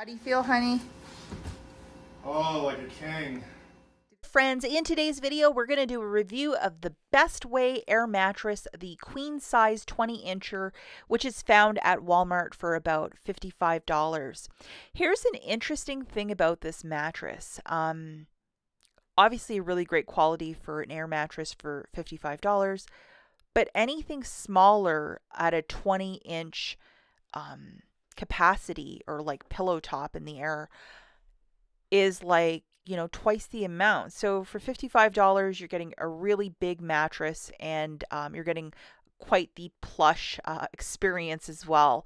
How do you feel, honey? Oh, like a king. Friends, in today's video, we're going to do a review of the Bestway Air Mattress, the queen size 20 incher, which is found at Walmart for about $55. Here's an interesting thing about this mattress. Um, obviously, a really great quality for an air mattress for $55, but anything smaller at a 20 inch um, capacity or like pillow top in the air is like you know twice the amount. So for $55 you're getting a really big mattress and um, you're getting quite the plush uh, experience as well.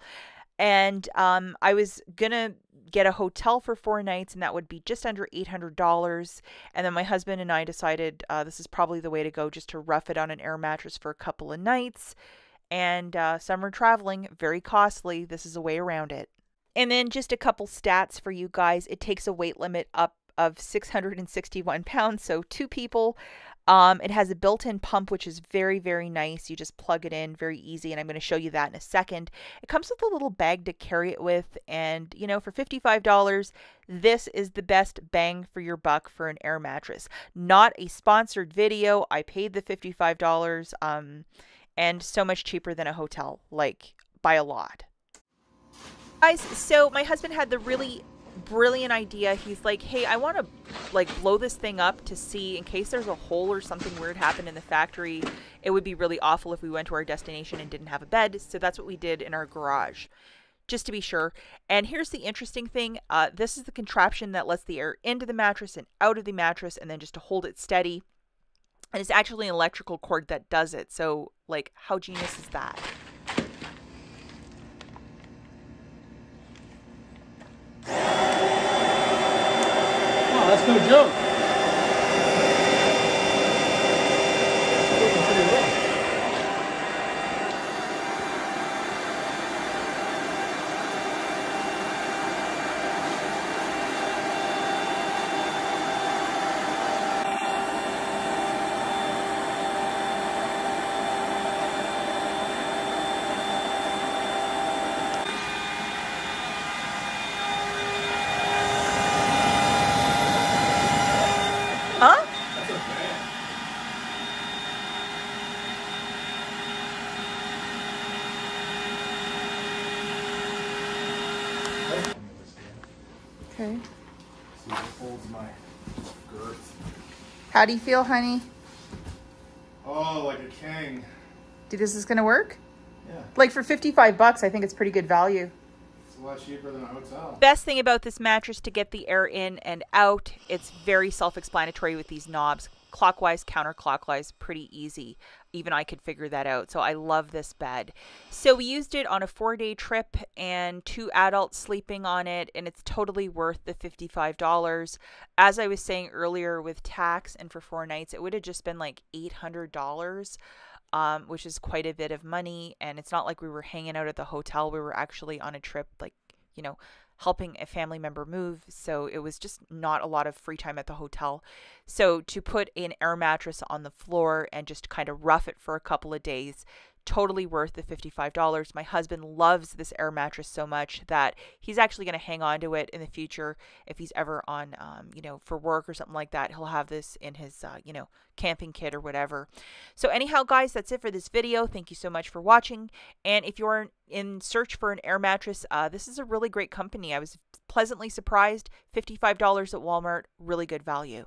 And um, i was gonna get a hotel for four nights and that would be just under $800 and then my husband and i decided uh, this is probably the way to go just to rough it on an air mattress for a couple of nights and uh, summer traveling, very costly. This is a way around it. And then just a couple stats for you guys. It takes a weight limit up of 661 pounds, so two people. Um, it has a built-in pump, which is very, very nice. You just plug it in, very easy, and I'm going to show you that in a second. It comes with a little bag to carry it with, and you know, for $55, this is the best bang for your buck for an air mattress. Not a sponsored video. I paid the $55. Um, and so much cheaper than a hotel, like by a lot. Guys, so my husband had the really brilliant idea. He's like, "Hey, I want to like blow this thing up to see in case there's a hole or something weird happened in the factory. It would be really awful if we went to our destination and didn't have a bed." So that's what we did in our garage. Just to be sure. And here's the interesting thing. Uh, this is the contraption that lets the air into the mattress and out of the mattress and then just to hold it steady. And it's actually an electrical cord that does it. So, like, how genius is that? Wow, that's no joke. Okay. See, it holds my girth. How do you feel, honey? Oh, like a king. Do you this is gonna work? Yeah, Like for 55 bucks, I think it's pretty good value. it's a lot cheaper than a hotel. Best thing about this mattress to get the air in and out, it's very self-explanatory with these knobs. Clockwise, counterclockwise, pretty easy. Even I could figure that out. So I love this bed. So we used it on a four-day trip and two adults sleeping on it, and it's totally worth the $55. As I was saying earlier, with tax and for four nights, it would have just been like $800 um, which is quite a bit of money. And it's not like we were hanging out at the hotel. We were actually on a trip, like, you know, helping a family member move. So it was just not a lot of free time at the hotel. So to put an air mattress on the floor and just kind of rough it for a couple of days totally worth the $55. My husband loves this air mattress so much that he's actually going to hang on to it in the future if he's ever on, um, you know, for work or something like that. He'll have this in his, uh, you know, camping kit or whatever. So anyhow, guys, that's it for this video. Thank you so much for watching. And if you're in search for an air mattress, uh, this is a really great company. I was pleasantly surprised. $55 at Walmart, really good value.